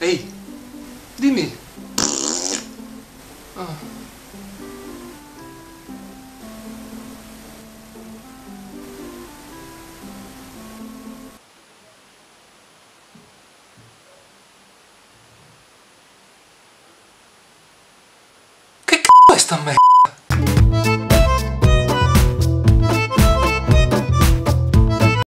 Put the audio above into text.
Ei, dimmi. Ah. Che c***o è sta merda?